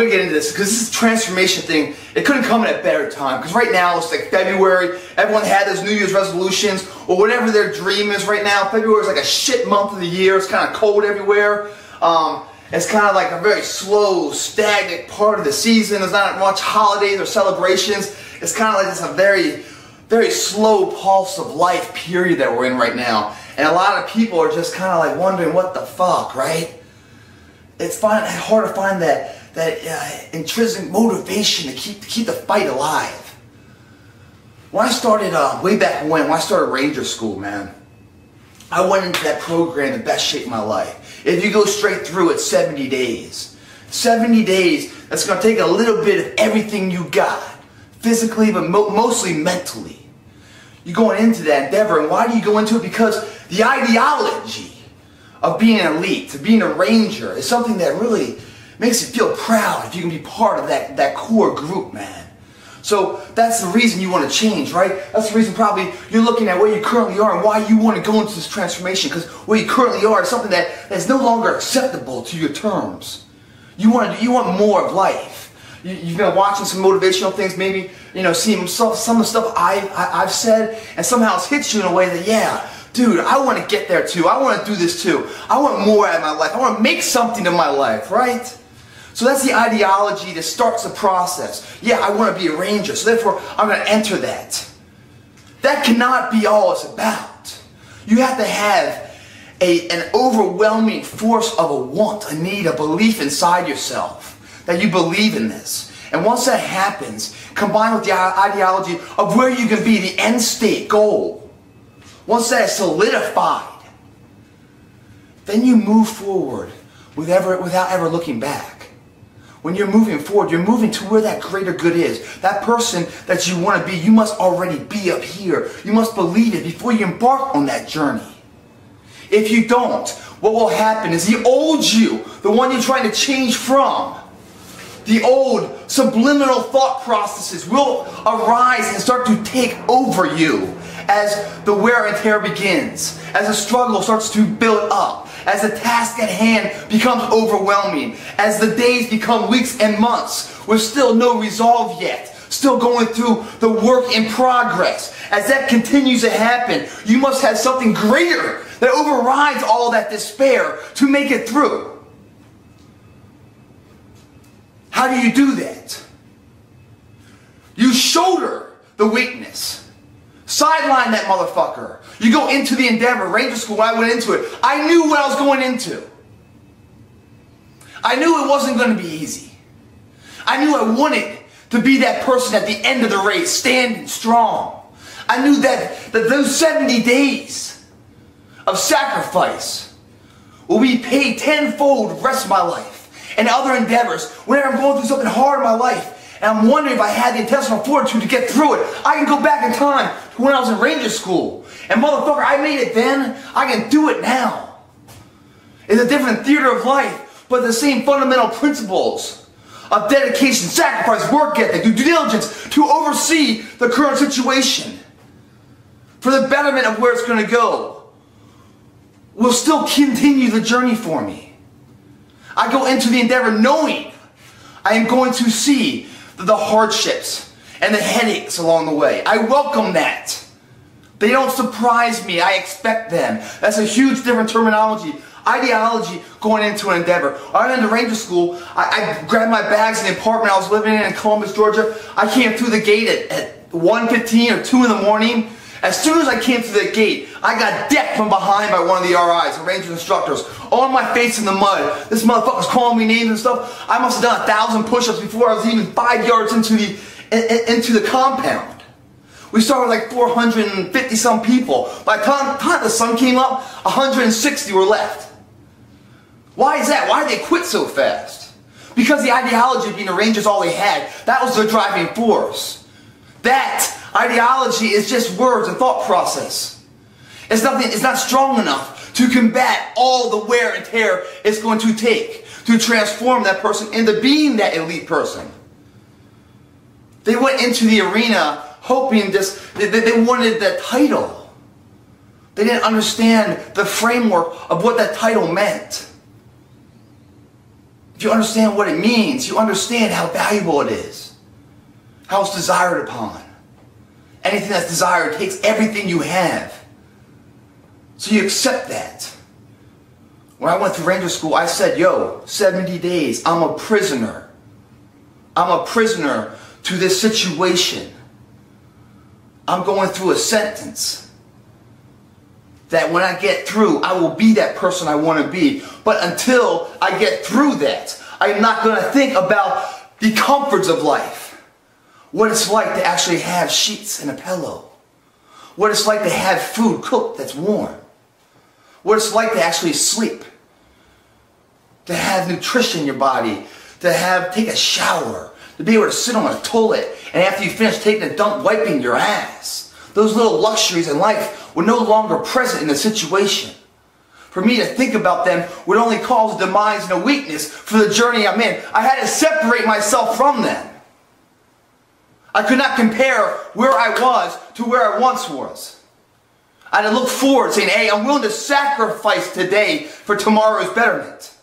we're gonna get into this because this is transformation thing, it couldn't come at a better time. Because right now it's like February, everyone had those New Year's resolutions or whatever their dream is right now. February is like a shit month of the year. It's kind of cold everywhere. Um, it's kind of like a very slow, stagnant part of the season. There's not much holidays or celebrations. It's kind of like it's a very, very slow pulse of life period that we're in right now. And a lot of people are just kind of like wondering what the fuck, right? It's hard to find that that uh, intrinsic motivation to keep keep the fight alive. When I started uh, way back when, when I started Ranger School, man, I went into that program in the best shape of my life. If you go straight through it, 70 days. 70 days, that's going to take a little bit of everything you got, physically, but mo mostly mentally. You're going into that endeavor, and why do you go into it? Because the ideology of being an elite, to being a ranger, is something that really makes you feel proud if you can be part of that, that core group, man. So that's the reason you want to change, right? That's the reason probably you're looking at where you currently are and why you want to go into this transformation. Because where you currently are is something that, that is no longer acceptable to your terms. You want to, you want more of life. You, have been watching some motivational things, maybe you know, seeing some, some of the stuff I, I I've said, and somehow it's hit you in a way that yeah, dude, I want to get there too. I want to do this too. I want more out of my life. I want to make something of my life, right? So that's the ideology that starts the process. Yeah, I want to be a ranger, so therefore I'm going to enter that. That cannot be all it's about. You have to have a, an overwhelming force of a want, a need, a belief inside yourself that you believe in this. And once that happens, combined with the ideology of where you can be, the end state goal, once that is solidified, then you move forward without ever looking back. When you're moving forward, you're moving to where that greater good is. That person that you want to be, you must already be up here. You must believe it before you embark on that journey. If you don't, what will happen is the old you, the one you're trying to change from, the old subliminal thought processes will arise and start to take over you as the wear and tear begins, as the struggle starts to build up, as the task at hand becomes overwhelming, as the days become weeks and months with still no resolve yet, still going through the work in progress. As that continues to happen, you must have something greater that overrides all that despair to make it through. How do you do that? You shoulder the weakness. Sideline that motherfucker. You go into the endeavor. Ranger school, I went into it. I knew what I was going into. I knew it wasn't going to be easy. I knew I wanted to be that person at the end of the race, standing strong. I knew that, that those 70 days of sacrifice will be paid tenfold the rest of my life and other endeavors. Whenever I'm going through something hard in my life, and I'm wondering if I had the intestinal fortitude to get through it. I can go back in time to when I was in ranger school. And motherfucker, I made it then. I can do it now. It's a different theater of life, but the same fundamental principles of dedication, sacrifice, work ethic, due diligence to oversee the current situation for the betterment of where it's going to go will still continue the journey for me. I go into the endeavor knowing I am going to see the hardships and the headaches along the way. I welcome that. They don't surprise me. I expect them. That's a huge different terminology. Ideology going into an endeavor. I went into Ranger School. I, I, grabbed my bags in the apartment I was living in in Columbus, Georgia. I came through the gate at, at 1.15 or 2 in the morning. As soon as I came through the gate, I got decked from behind by one of the RIs, the Ranger instructors, on my face in the mud. This motherfucker's calling me names and stuff. I must have done a thousand push-ups before I was even five yards into the into the compound. We started with like 450 some people. By the time, time the sun came up, 160 were left. Why is that? Why did they quit so fast? Because the ideology of being a ranger is all they had. That was their driving force. That Ideology is just words and thought process. It's nothing, it's not strong enough to combat all the wear and tear it's going to take to transform that person into being that elite person. They went into the arena hoping this, they, they wanted that title. They didn't understand the framework of what that title meant. if you understand what it means, you understand how valuable it is, how it's desired upon. Anything that's desired takes everything you have. So you accept that. When I went through Ranger School, I said, yo, 70 days, I'm a prisoner. I'm a prisoner to this situation. I'm going through a sentence that when I get through, I will be that person I want to be. But until I get through that, I'm not going to think about the comforts of life. What it's like to actually have sheets and a pillow. What it's like to have food cooked that's warm. What it's like to actually sleep. To have nutrition in your body. To have, take a shower. To be able to sit on a toilet and after you finish taking a dump, wiping your ass. Those little luxuries in life were no longer present in the situation. For me to think about them would only cause demise and a weakness for the journey I'm in. I had to separate myself from them. I could not compare where I was to where I once was. I had to look forward saying, hey, I'm willing to sacrifice today for tomorrow's betterment.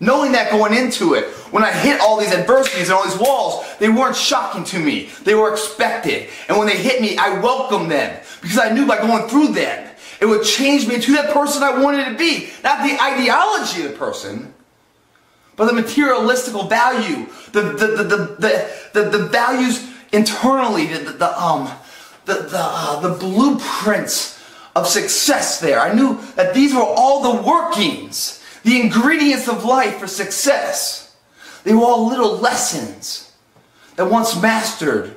Knowing that going into it, when I hit all these adversities and all these walls, they weren't shocking to me. They were expected. And when they hit me, I welcomed them because I knew by going through them, it would change me to that person I wanted to be. Not the ideology of the person, but the materialistical value, the, the, the, the, the, the, values internally, the, the, um, the, the, uh, the blueprints of success there. I knew that these were all the workings, the ingredients of life for success. They were all little lessons that once mastered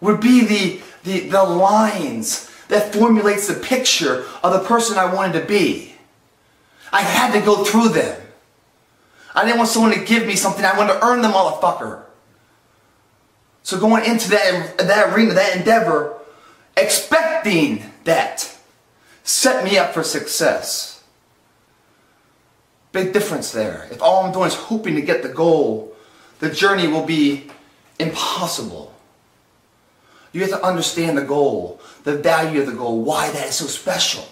would be the, the, the lines that formulates the picture of the person I wanted to be. I had to go through them. I didn't want someone to give me something. I wanted to earn the motherfucker. So going into that, that arena, that endeavor, expecting that set me up for success. Big difference there. If all I'm doing is hoping to get the goal, the journey will be impossible. You have to understand the goal, the value of the goal, why that is so special.